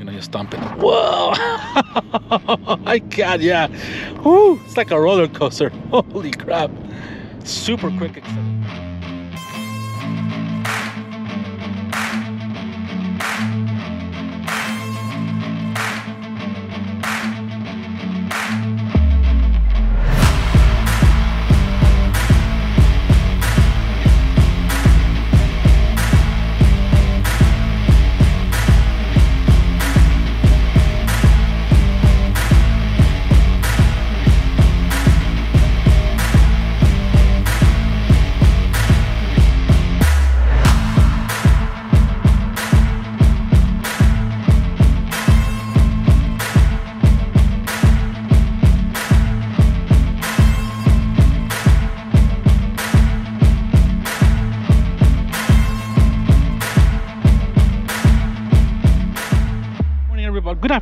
You know, you stomp it. Whoa! My God, yeah. Woo! It's like a roller coaster. Holy crap! Super quick.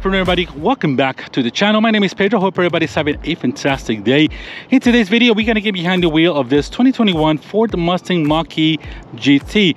Afternoon everybody welcome back to the channel. My name is pedro. Hope everybody's having a fantastic day. In today's video we're going to get behind the wheel of this 2021 ford mustang mach-e gt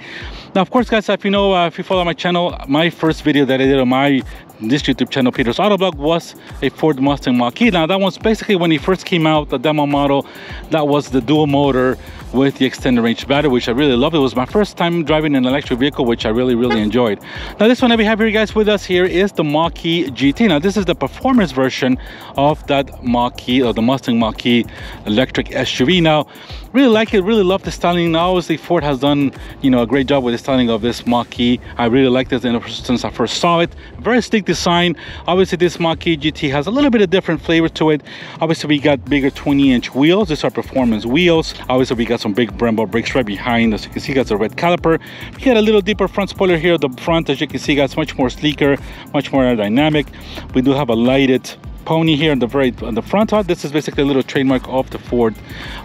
now of course guys if you know uh, if you follow my channel my first video that i did on my this YouTube channel, Peter's Autovlog, was a Ford Mustang Mach-E. Now that was basically when he first came out, the demo model, that was the dual motor with the extended range battery, which I really loved. It was my first time driving an electric vehicle, which I really, really enjoyed. Now this one that we have here, guys, with us here is the Mach-E GT. Now this is the performance version of that Mach-E, or the Mustang Mach-E electric SUV. Now, really like it, really love the styling. Now, obviously Ford has done, you know, a great job with the styling of this Mach-E. I really like this since I first saw it. Very sleek design. Obviously this Mach-E GT has a little bit of different flavor to it. Obviously we got bigger 20 inch wheels. These are performance wheels. Obviously we got some big Brembo brakes right behind. As you can see, got a red caliper. We got a little deeper front spoiler here. The front, as you can see, guys, much more sleeker, much more aerodynamic. We do have a lighted pony here on the very on the front part this is basically a little trademark of the ford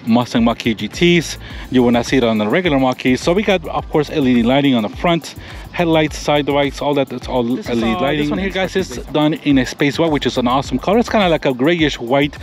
mustang mach-e gts you will not see it on the regular mach-e so we got of course led lighting on the front headlights, side lights, all that. It's all this LED lighting. This one here, guys, is done in a space white, which is an awesome color. It's kind of like a grayish white,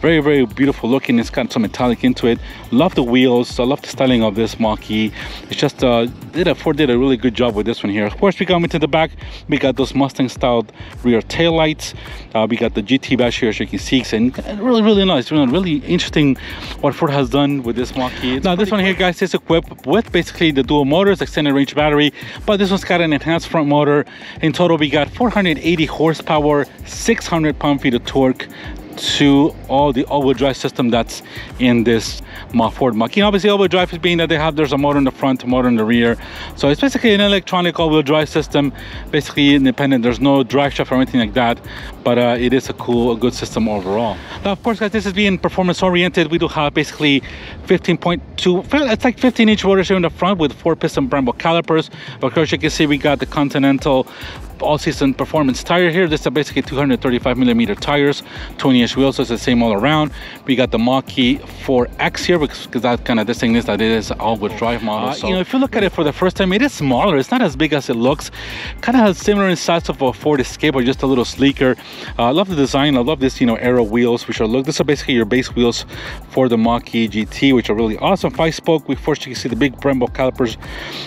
very, very beautiful looking. It's got some metallic into it. Love the wheels. I love the styling of this Mach-E. It's just, uh, did a, Ford did a really good job with this one here. Of course, we come into the back. We got those Mustang-styled rear tail lights. Uh, we got the GT badge here, as you can see, and really, really nice. Really, really interesting what Ford has done with this Mach-E. Now, this one here, guys, is equipped with basically the dual motors, extended range battery, but this one's got an enhanced front motor. In total, we got 480 horsepower, 600 pound-feet of torque, to all the all-wheel drive system that's in this Ford Mach-E. Obviously, all-wheel drive is being that they have there's a motor in the front, motor in the rear. So it's basically an electronic all-wheel drive system, basically independent. There's no drive shaft or anything like that, but uh, it is a cool, a good system overall. Now, of course, guys, this is being performance-oriented. We do have basically 15.2, it's like 15-inch rotors here in the front with four-piston Brembo calipers. But of course, you can see we got the Continental all-season performance tire here. This is basically 235 millimeter tires, 20 inch wheels, so it's the same all around. We got the Mach-E 4X here because that kind of this thing is that it is all-wheel drive model. Uh, so. You know, if you look at it for the first time, it is smaller. It's not as big as it looks. Kind of has similar in size of a Ford Escape, but just a little sleeker. Uh, I love the design. I love this, you know, aero wheels, which are look. This are basically your base wheels for the Mach-E GT, which are really awesome. Five spoke. We first you can see the big Brembo calipers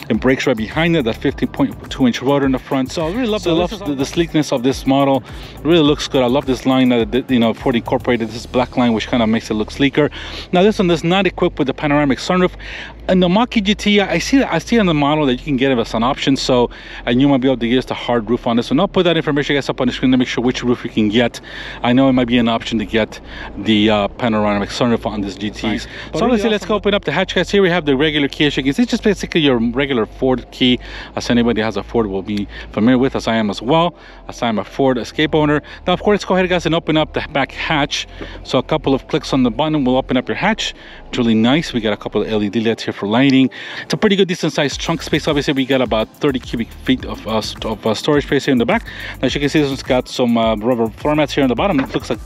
and brakes right behind it. That 15.2 inch rotor in the front. So I really love so I love the, the, sleekness of this model. It really looks good. I love this line that you know Ford incorporated this black line, which kind of makes it look sleeker. Now this one is not equipped with the panoramic sunroof. And the Mach-E GT, I see I see on the model that you can get it as an option. So and you might be able to get a hard roof on this. So I'll put that information guys up on the screen to make sure which roof you can get. I know it might be an option to get the uh, panoramic sunroof on this GT. Right. So let's go open up the hatch guys. Here we have the regular key. It's just basically your regular Ford key, as anybody has a Ford will be familiar with, as I am as well, as I'm a Ford Escape owner. Now, of course, go ahead, guys, and open up the back hatch. So a couple of clicks on the button will open up your hatch. It's really nice. We got a couple of LED lights here for lighting. It's a pretty good, decent sized trunk space. Obviously, we got about 30 cubic feet of, uh, of uh, storage space here in the back. Now, As you can see, this one's got some uh, rubber floor mats here on the bottom. It looks like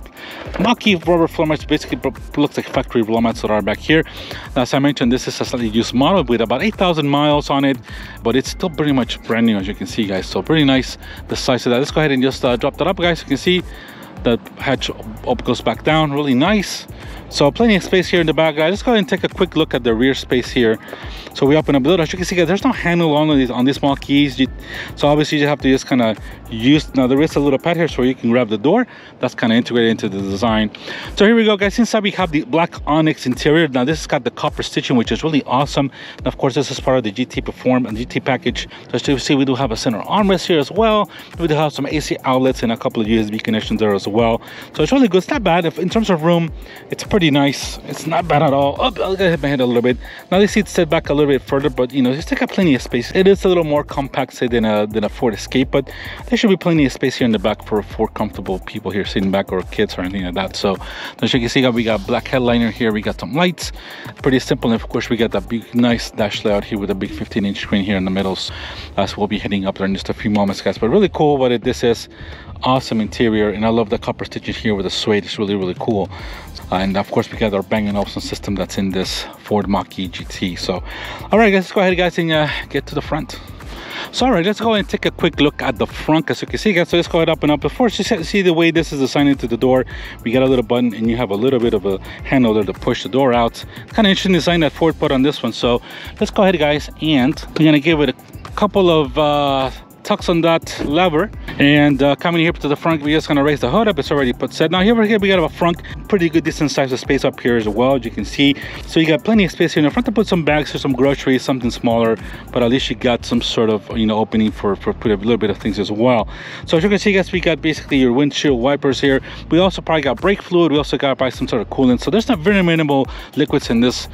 Mach-E rubber floor mats. Basically, looks like factory floor mats that are back here. Now, as I mentioned, this is a slightly used model with about 8,000 miles on it, but it's still pretty much brand new, as you can see, guys. So pretty nice, the size of that. Let's go ahead and just uh, drop that up, guys. You can see the hatch up goes back down, really nice. So plenty of space here in the back, guys. Let's go ahead and take a quick look at the rear space here. So we open up the door. As you can see, guys, there's no handle on these on these small keys. You, so obviously you have to just kind of use. Now there is a little pad here so you can grab the door. That's kind of integrated into the design. So here we go, guys. Inside we have the black onyx interior. Now this has got the copper stitching, which is really awesome. And of course, this is part of the GT Perform and GT package. So as you see, we do have a center armrest here as well. We do have some AC outlets and a couple of USB connections there as well. So it's really good. It's not bad. If in terms of room, it's pretty nice. It's not bad at all. Oh, I'll hit my head a little bit. Now the seats set back a little bit further, but you know, they still got plenty of space. It is a little more compact, say, than a than a Ford Escape, but there should be plenty of space here in the back for four comfortable people here sitting back or kids or anything like that. So as you can see, we got black headliner here. We got some lights, pretty simple. And of course, we got that big, nice dash layout here with a big 15 inch screen here in the middle. As we'll be heading up there in just a few moments, guys. But really cool what it, this is awesome interior and i love the copper stitching here with the suede. It's really really cool. Uh, and of course we got our Bang & Olufsen system that's in this Ford Mach-E GT so all right guys let's go ahead guys and uh, get to the front. So all right let's go and take a quick look at the front as you can see guys so let's go ahead up and up. Before you see the way this is designed into the door. We got a little button and you have a little bit of a handle there to push the door out. Kind of interesting design that Ford put on this one. So let's go ahead guys and we're gonna give it a couple of uh, tucks on that lever and uh, coming here to the front we're just gonna raise the hood up. It's already put set. Now here here we got a front pretty good decent size of space up here as well as you can see. So you got plenty of space here in the front to put some bags or some groceries something smaller but at least you got some sort of you know opening for for put a little bit of things as well. So as you can see guys we got basically your windshield wipers here. We also probably got brake fluid. We also got by some sort of coolant. So there's not very minimal liquids in this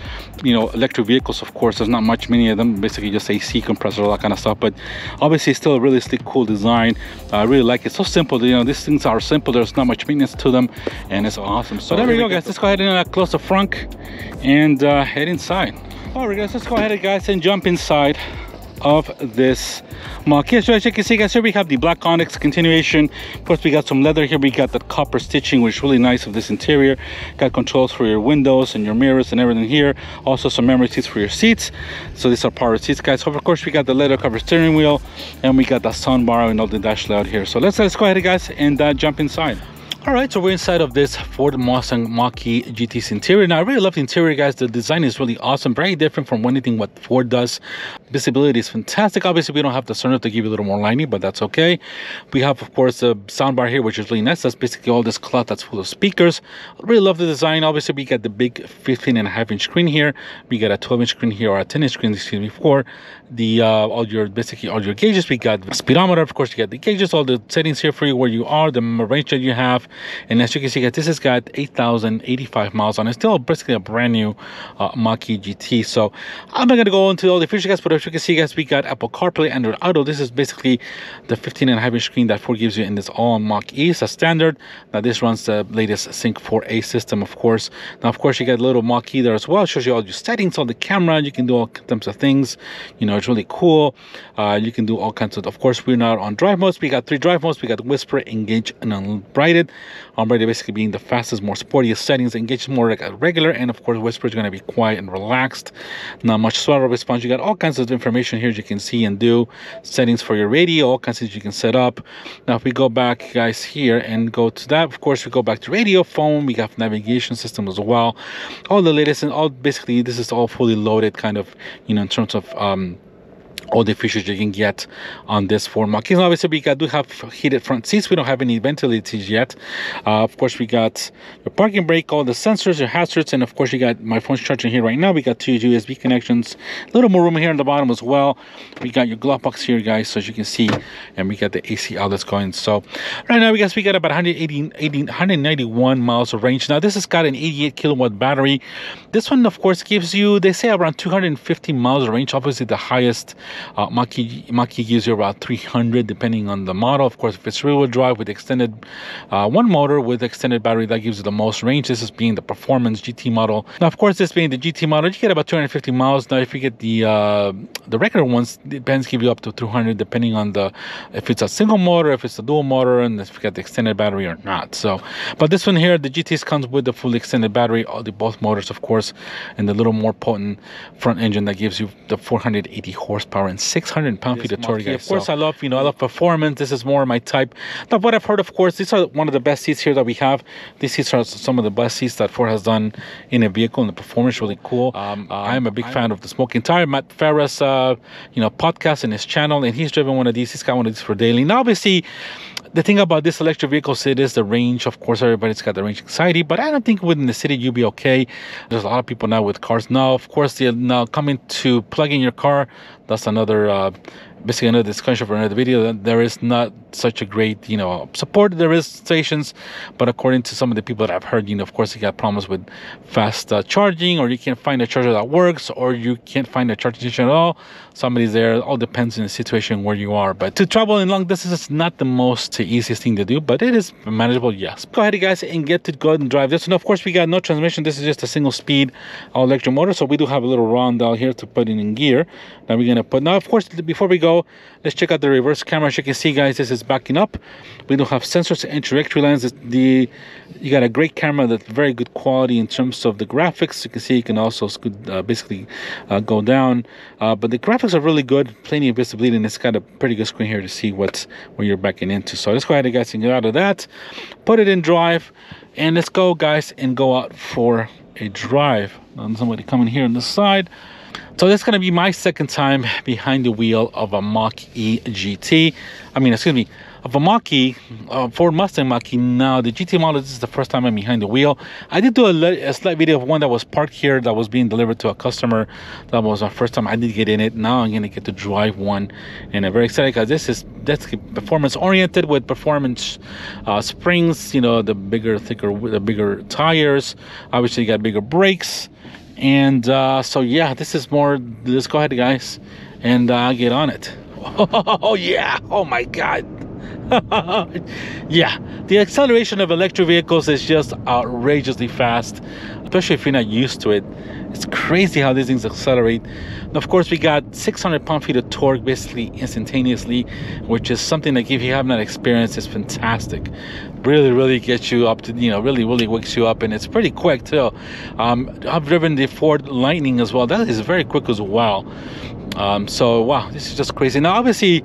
you know electric vehicles of course. There's not much many of them. Basically just AC compressor all that kind of stuff. But obviously still really sleek cool design. I really like it. So simple you know these things are simple. There's not much maintenance to them and it's awesome. So there we go guys. Let's go ahead and uh, close the front and uh, head inside. All right guys. Let's go ahead guys and jump inside of this Mach-E. So as you can see guys, here we have the black onyx continuation. Of course, we got some leather here. We got that copper stitching, which is really nice of this interior. Got controls for your windows and your mirrors and everything here. Also some memory seats for your seats. So these are power seats guys. So of course, we got the leather cover steering wheel and we got the sun bar and all the dash layout here. So let's, let's go ahead guys and uh, jump inside. All right, so we're inside of this Ford Mustang Mach-E GT's interior. Now, I really love the interior, guys. The design is really awesome, very different from anything what Ford does. Visibility is fantastic. Obviously, we don't have the sunroof to give you a little more lining, but that's okay. We have, of course, the soundbar here, which is really nice. That's basically all this cloth that's full of speakers. I really love the design. Obviously, we got the big 15 and a half inch screen here. We got a 12 inch screen here, or a 10 inch screen, excuse me, for the uh, all your basically all your gauges. We got speedometer, of course. You got the gauges, all the settings here for you, where you are, the range that you have, and as you can see, guys, this has got 8,085 miles on it. Still basically a brand new uh, Mach-E GT. So I'm not to go into all the features, guys, but as you can see, guys, we got Apple CarPlay, Android Auto. This is basically the 15 and a half inch screen that Ford gives you in this all Mach-E. It's a standard. Now, this runs the latest Sync 4A system, of course. Now, of course, you got a little Mach-E there as well. It shows you all your settings on the camera. You can do all kinds of things. You know, it's really cool. Uh, you can do all kinds of, of course, we're not on drive modes. We got three drive modes. We got Whisper, Engage, and Unbridled. Unbridled basically being the fastest, more sportiest settings. Engage is more like a regular. And of course, Whisper is going to be quiet and relaxed. Not much throttle response. You got all kinds of information here you can see and do. Settings for your radio, all kinds of things you can set up. Now, if we go back, guys, here and go to that, of course, we go back to radio, phone. We got navigation system as well. All the latest and all basically, this is all fully loaded kind of, you know, in terms of, um, all the features you can get on this Ford Mach-E. Obviously, we got, do have heated front seats. We don't have any ventilators yet. Uh, of course, we got your parking brake, all the sensors, your hazards, and of course, you got my phone's charging here right now. We got two USB connections, a little more room here on the bottom as well. We got your glove box here, guys, so as you can see, and we got the AC outlets going. So right now, we guess we got about 180, 80, 191 miles of range. Now, this has got an 88 kilowatt battery. This one, of course, gives you, they say around 250 miles of range. Obviously, the highest uh, Mach-E, Mach-E gives you about 300 depending on the model. Of course, if it's rear-wheel drive with extended uh, one motor with extended battery, that gives you the most range. This is being the performance GT model. Now, of course, this being the GT model, you get about 250 miles. Now, if you get the uh, the regular ones, the Benz give you up to 200 depending on the if it's a single motor, if it's a dual motor, and if you get the extended battery or not. So, but this one here, the GTs comes with the fully extended battery, all the both motors, of course, and the little more potent front engine that gives you the 480 horsepower horsepower and 600 pound-feet of torque. Of course. I love you know I love performance. This is more my type. Now, what I've heard, of course, these are one of the best seats here that we have. These seats are some of the best seats that Ford has done in a vehicle, and the performance is really cool. Um, uh, I am a big I'm, fan of the smoking tire. Matt Farah, uh, you know, podcast and his channel, and he's driven one of these. He's got one of these for daily. Now, obviously, the thing about this electric vehicle it is the range. Of course, everybody's got the range anxiety, but I don't think within the city you'll be okay. There's a lot of people now with cars. Now, of course, they're now coming to plug in your car. That's another uh, basically another discussion for another video there is not such a great you know support there is stations but according to some of the people that i've heard you know of course you got problems with fast uh, charging or you can't find a charger that works or you can't find a charging station at all. Somebody's there it all depends on the situation where you are. But to travel in long distance is not the most easiest thing to do but it is manageable yes. Go ahead guys and get to go and drive this. And of course we got no transmission. This is just a single speed electric motor so we do have a little roundel here to put it in gear now we're gonna put. Now of course before we go let's check out the reverse camera. As you can see guys this is backing up. We do have sensors and trajectory lines. The you got a great camera that's very good quality in terms of the graphics. You can see you can also uh, basically uh, go down. Uh, but the graphics are really good. Plenty of visibility and it's got a pretty good screen here to see what's where you're backing into. So let's go ahead guys and get out of that. Put it in drive and let's go guys and go out for a drive. And somebody coming here on the side so this is going to be my second time behind the wheel of a Mach-E GT. I mean, excuse me, of a Mach-E, uh, Ford Mustang Mach-E. Now, the GT model, this is the first time I'm behind the wheel. I did do a, a, slight video of one that was parked here that was being delivered to a customer. That was the first time I did get in it. Now I'm going to get to drive one. And I'm very excited because this is that's performance oriented with performance uh, springs, you know, the bigger, thicker, the bigger tires. Obviously, you got bigger brakes and uh, so yeah this is more let's go ahead guys and uh, get on it. Oh yeah. Oh my god. Yeah. The acceleration of electric vehicles is just outrageously fast especially if you're not used to it it's crazy how these things accelerate. And of course we got 600 pound-feet of torque basically instantaneously which is something that if you have not experienced is fantastic. Really really gets you up to you know really really wakes you up and it's pretty quick too. Um, i've driven the ford lightning as well. That is very quick as well. Um, so wow this is just crazy. Now obviously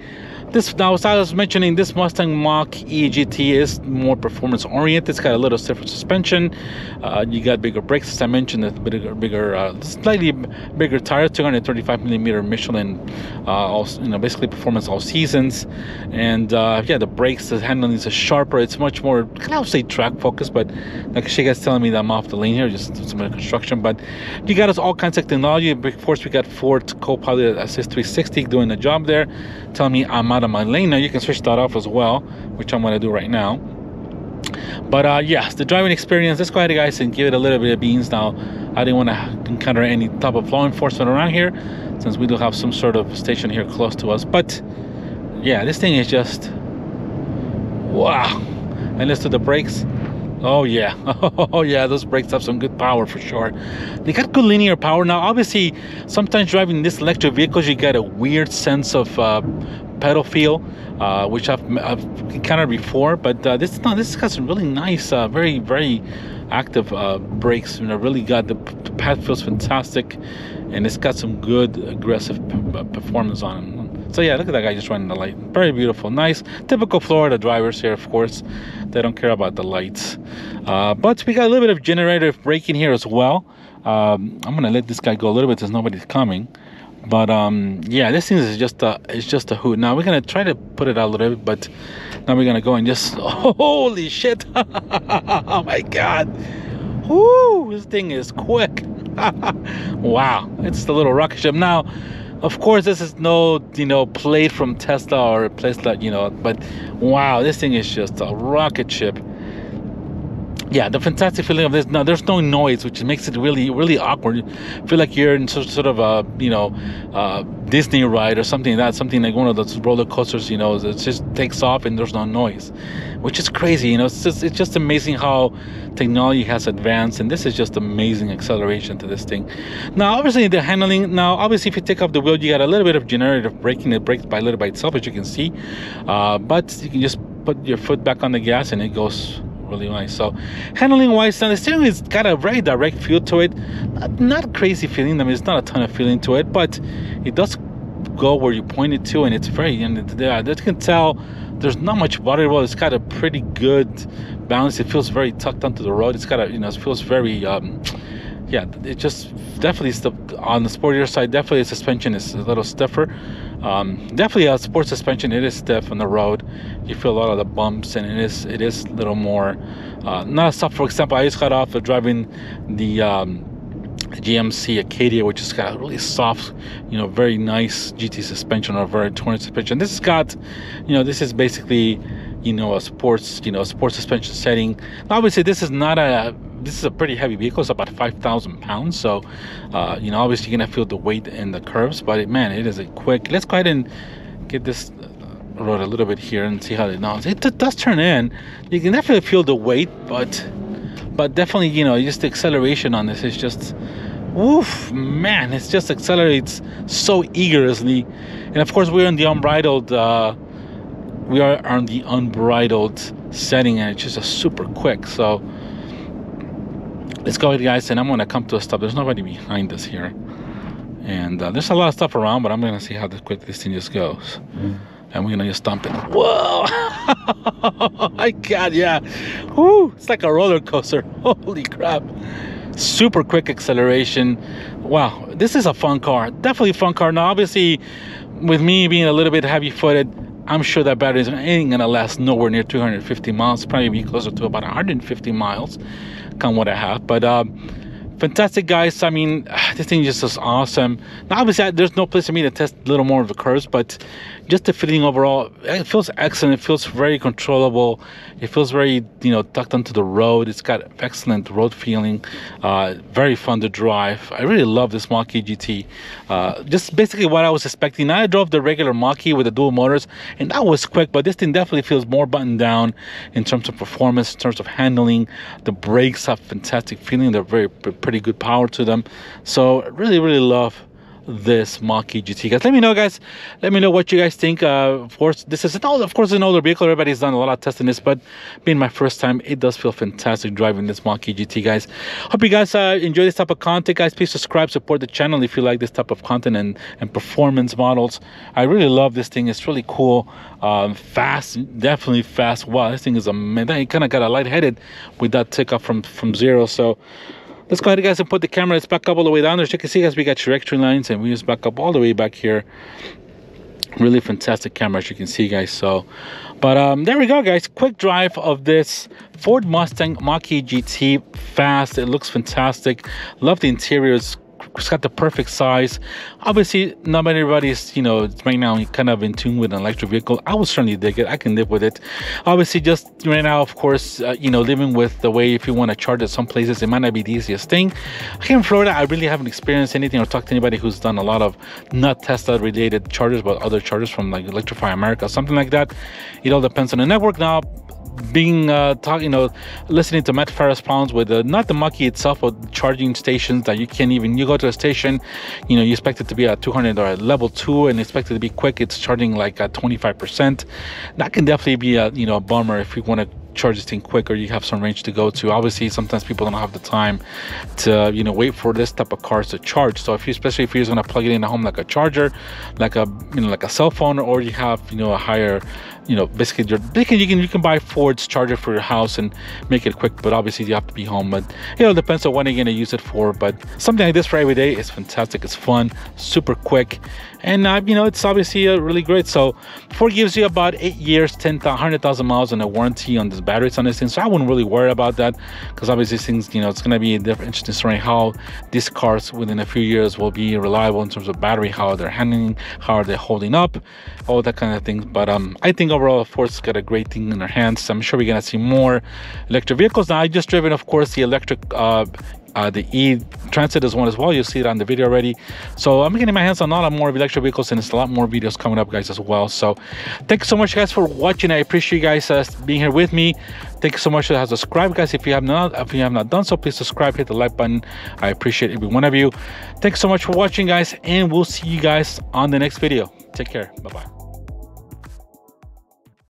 this now, as I was mentioning, this Mustang Mach E GT is more performance oriented. It's got a little stiffer suspension. Uh, you got bigger brakes, as I mentioned, a bigger, bigger, uh, slightly bigger tires, 235 millimeter Michelin. Uh, all, you know, basically performance all seasons. And uh, yeah, the brakes, the handling is sharper. It's much more, I say track focused, but like she guy's telling me that I'm off the lane here, just some construction. But you got us all kinds of technology. Of course, we got Ford Copilot Assist 360 doing the job there, telling me I'm out of my lane. Now you can switch that off as well which i'm to do right now. But uh yes the driving experience let's go ahead guys and give it a little bit of beans. Now i didn't want to encounter any type of law enforcement around here since we do have some sort of station here close to us. But yeah this thing is just wow. And let's do the brakes. Oh yeah, oh yeah, those brakes have some good power for sure. They got good linear power. Now, obviously, sometimes driving this electric vehicles, you get a weird sense of uh, pedal feel, uh, which I've, I've, encountered before. But uh, this no, this got some really nice, uh, very very active uh, brakes. You know, really got the, the pad feels fantastic, and it's got some good aggressive performance on it. So yeah, look at that guy just running the light. Very beautiful, nice, typical Florida drivers here, of course. They don't care about the lights. Uh, but we got a little bit of generative braking here as well. Um, I'm gonna let this guy go a little bit since nobody's coming. But um, yeah, this thing is just a it's just a hoot. Now we're gonna try to put it out a little bit, but now we're gonna go and just holy shit! oh my god! Whoo! This thing is quick. wow! It's the little rocket ship now. Of course, this is no, you know, plate from Tesla or a place that, you know, but wow, this thing is just a rocket ship yeah, the fantastic feeling of this. Now, there's no noise, which makes it really, really awkward. You feel like you're in sort of a, you know, uh, Disney ride or something like that. Something like one of those roller coasters, you know, it just takes off and there's no noise, which is crazy. You know, it's just, it's just amazing how technology has advanced, and this is just amazing acceleration to this thing. Now, obviously, the handling. Now, obviously, if you take off the wheel, you got a little bit of generative braking. It brakes by a little by itself, as you can see, uh, but you can just put your foot back on the gas and it goes really nice. So handling wise, now the steering wheel's got a very direct feel to it. Not, not crazy feeling. I mean, it's not a ton of feeling to it, but it does go where you point it to, and it's very. And yeah, you can tell there's not much body roll. It's got a pretty good balance. It feels very tucked onto the road. It's got a you know it feels very. Um, yeah, it just definitely on the sportier side. Definitely, the suspension is a little stiffer. Um, definitely, a sport suspension. It is stiff on the road. You feel a lot of the bumps, and it is it is a little more uh, not tough. For example, I just got off of driving the. Um, GMC Acadia, which has got a really soft, you know, very nice GT suspension or very torn suspension. This has got, you know, this is basically, you know, a sports, you know, sports suspension setting. Obviously, this is not a this is a pretty heavy vehicle. It's about 5,000 pounds. So, uh, you know, obviously you're going to feel the weight in the curves, but it, man, it is a quick. Let's go ahead and get this uh, road a little bit here and see how it. It, it does turn in. You can definitely feel the weight, but, but definitely, you know, just the acceleration on this is just, woof, man, it just accelerates so eagerly. And of course, we're in the unbridled, uh, we are on the unbridled setting and it's just a super quick. So, let's go guys and i'm gonna come to a stop. There's nobody behind us here. And uh, there's a lot of stuff around but i'm gonna see how this quick this thing just goes. And we're gonna just stomp it. Whoa! My god yeah. Woo! it's like a roller coaster. Holy crap. Super quick acceleration. Wow this is a fun car. Definitely a fun car. Now obviously with me being a little bit heavy footed I'm sure that battery ain't gonna last nowhere near 250 miles. Probably be closer to about 150 miles come what I have. But um, fantastic guys. I mean, this thing just is awesome. Now, obviously, there's no place for me to test a little more of the curves, but just the feeling overall, it feels excellent. It feels very controllable. It feels very, you know, tucked onto the road. It's got excellent road feeling. Uh, very fun to drive. I really love this Mach-E GT. Uh, just basically what I was expecting. I drove the regular Mach-E with the dual motors, and that was quick, but this thing definitely feels more buttoned down in terms of performance, in terms of handling. The brakes have fantastic feeling. They're very pretty good power to them. So really, really love this Mach-E GT. Guys, let me know, guys. Let me know what you guys think. Uh, of course, this is an old, of course, an older vehicle. Everybody's done a lot of testing this, but being my first time, it does feel fantastic driving this Mach-E GT, guys. Hope you guys uh, enjoy this type of content, guys. Please subscribe, support the channel if you like this type of content and, and performance models. I really love this thing. It's really cool. Um, fast, definitely fast. Wow, this thing is amazing. It kind of got a lightheaded with that tick up from, from zero. So, let's go ahead guys and put the camera it's back up all the way down there. As you can see guys we got trajectory lines and we just back up all the way back here. Really fantastic camera as you can see guys so. But um there we go guys. Quick drive of this ford mustang mach-e gt fast it looks fantastic. Love the interiors it's got the perfect size. Obviously, not everybody's, you know, right now kind of in tune with an electric vehicle. I would certainly dig it. I can live with it. Obviously, just right now, of course, uh, you know, living with the way if you want to charge at some places, it might not be the easiest thing. Here in Florida, I really haven't experienced anything or talked to anybody who's done a lot of not Tesla related chargers, but other chargers from like Electrify America, something like that. It all depends on the network. Now, being uh talking you know listening to matt farah pounds with the, not the Mach-E itself but charging stations that you can't even you go to a station you know you expect it to be at 200 or at level 2 and expect it to be quick it's charging like at 25 percent. That can definitely be a you know a bummer if you want to charge this thing quick or you have some range to go to. Obviously sometimes people don't have the time to you know wait for this type of cars to charge. So if you especially if you're just going to plug it in at home like a charger like a you know like a cell phone or you have you know a higher you know basically you're you can you can buy ford's charger for your house and make it quick but obviously you have to be home but you know it depends on when you're going to use it for but something like this for every day is fantastic it's fun super quick and uh, you know it's obviously uh, really great so ford gives you about eight years 10 100000 miles and a warranty on this batteries on this thing so i wouldn't really worry about that because obviously things you know it's going to be a different interesting story how these cars within a few years will be reliable in terms of battery how they're handling how are they holding up all that kind of things but um i think overall, Ford's got a great thing in their hands. I'm sure we're gonna see more electric vehicles. Now, I just driven, of course, the electric. Uh, uh, the E Transit is one as well. You'll see it on the video already. So I'm getting my hands on a lot more electric vehicles, and it's a lot more videos coming up, guys, as well. So thank you so much, guys, for watching. I appreciate you guys uh, being here with me. Thank you so much for subscribe, guys. If you have not, if you have not done so, please subscribe, hit the like button. I appreciate every one of you. Thanks so much for watching, guys, and we'll see you guys on the next video. Take care. Bye bye.